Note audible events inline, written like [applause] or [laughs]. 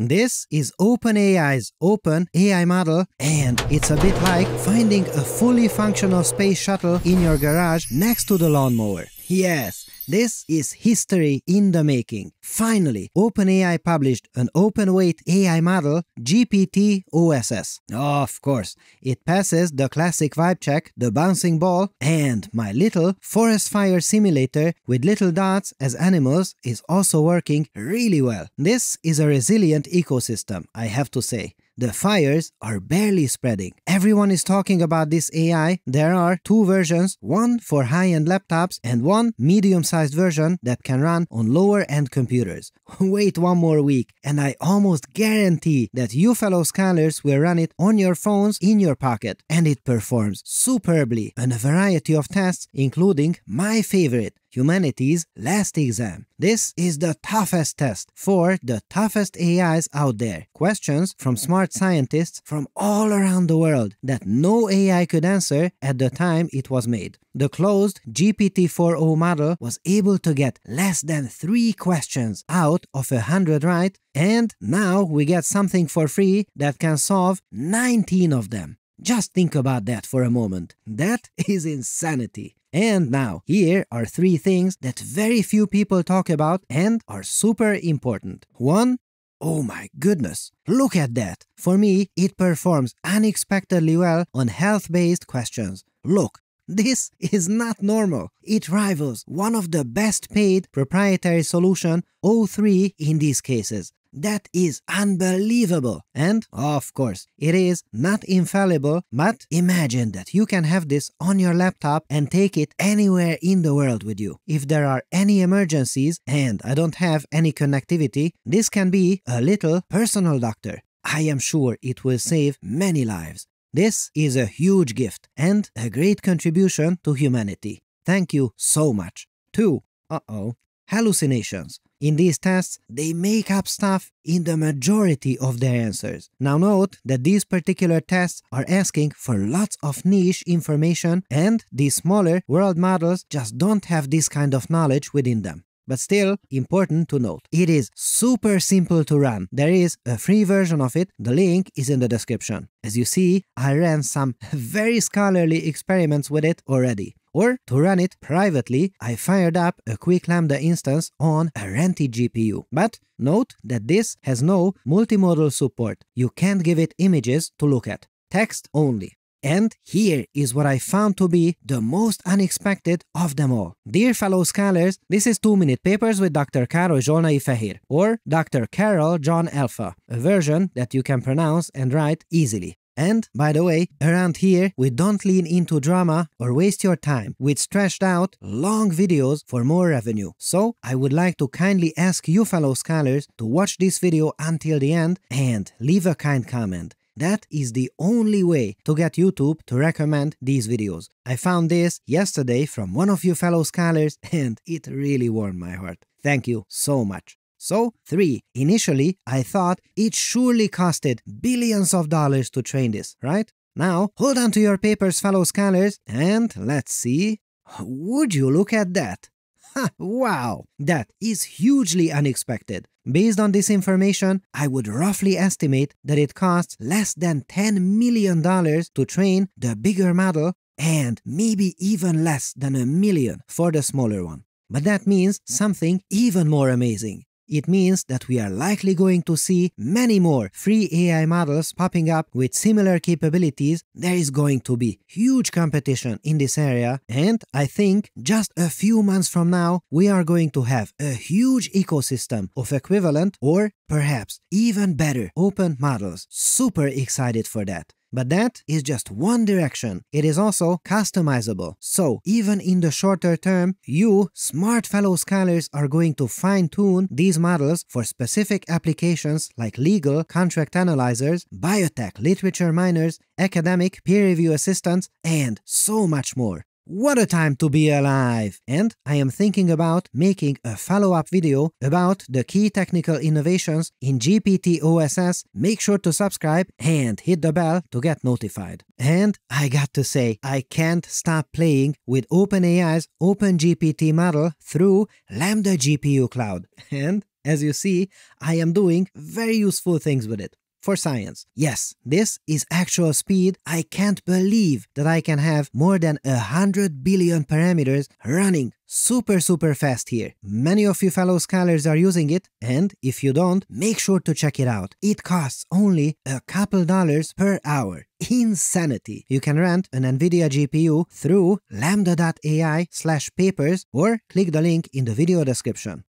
This is OpenAI's Open AI model, and it's a bit like finding a fully functional space shuttle in your garage next to the lawnmower. Yes, this is history in the making. Finally, OpenAI published an open-weight AI model, GPT-OSS. Of course, it passes the classic vibe check, the bouncing ball, and my little forest fire simulator with little dots as animals is also working really well. This is a resilient ecosystem, I have to say. The fires are barely spreading. Everyone is talking about this AI. There are two versions, one for high-end laptops and one medium-sized version that can run on lower-end computers. [laughs] Wait one more week and I almost guarantee that you fellow scholars will run it on your phones in your pocket and it performs superbly on a variety of tests including my favorite, humanity's last exam. This is the toughest test for the toughest AIs out there. Questions from smart scientists from all around the world that no AI could answer at the time it was made. The closed GPT-4o model was able to get less than 3 questions out of a 100 right, and now we get something for free that can solve 19 of them. Just think about that for a moment. That is insanity. And now, here are three things that very few people talk about and are super important. One, oh my goodness, look at that. For me, it performs unexpectedly well on health-based questions. Look, this is not normal. It rivals one of the best paid proprietary solution, O3 in these cases. That is unbelievable. And, of course, it is not infallible, but imagine that you can have this on your laptop and take it anywhere in the world with you. If there are any emergencies and I don't have any connectivity, this can be a little personal doctor. I am sure it will save many lives. This is a huge gift and a great contribution to humanity. Thank you so much. 2. Uh-oh. Hallucinations. In these tests, they make up stuff in the majority of their answers. Now note that these particular tests are asking for lots of niche information and these smaller world models just don't have this kind of knowledge within them. But still, important to note, it is super simple to run. There is a free version of it, the link is in the description. As you see, I ran some [laughs] very scholarly experiments with it already. Or to run it privately, I fired up a quick Lambda instance on a rented GPU. But note that this has no multimodal support. You can't give it images to look at. Text only. And here is what I found to be the most unexpected of them all. Dear fellow scholars, this is 2 Minute Papers with Dr. Károly Zsolnai Fehér, or Dr. Carol John Alpha, a version that you can pronounce and write easily. And, by the way, around here, we don't lean into drama or waste your time with stretched out, long videos for more revenue. So, I would like to kindly ask you fellow scholars to watch this video until the end and leave a kind comment. That is the only way to get YouTube to recommend these videos. I found this yesterday from one of you fellow scholars [laughs] and it really warmed my heart. Thank you so much. So, 3. Initially, I thought it surely costed billions of dollars to train this, right? Now, hold on to your papers, fellow scholars, and let's see. Would you look at that? Ha, wow, that is hugely unexpected. Based on this information, I would roughly estimate that it costs less than $10 million to train the bigger model and maybe even less than a million for the smaller one. But that means something even more amazing. It means that we are likely going to see many more free AI models popping up with similar capabilities. There is going to be huge competition in this area, and I think just a few months from now, we are going to have a huge ecosystem of equivalent or perhaps even better open models. Super excited for that. But that is just one direction. It is also customizable. So even in the shorter term, you, smart fellow scholars, are going to fine-tune these models for specific applications like legal, contract analyzers, biotech, literature miners, academic, peer review assistants, and so much more. What a time to be alive! And I am thinking about making a follow-up video about the key technical innovations in GPT OSS. Make sure to subscribe and hit the bell to get notified. And I got to say, I can't stop playing with OpenAI's OpenGPT model through Lambda GPU Cloud. And as you see, I am doing very useful things with it for science. Yes, this is actual speed. I can't believe that I can have more than a hundred billion parameters running super super fast here. Many of you fellow scholars are using it, and if you don't, make sure to check it out. It costs only a couple dollars per hour. Insanity! You can rent an NVIDIA GPU through lambda.ai slash papers or click the link in the video description.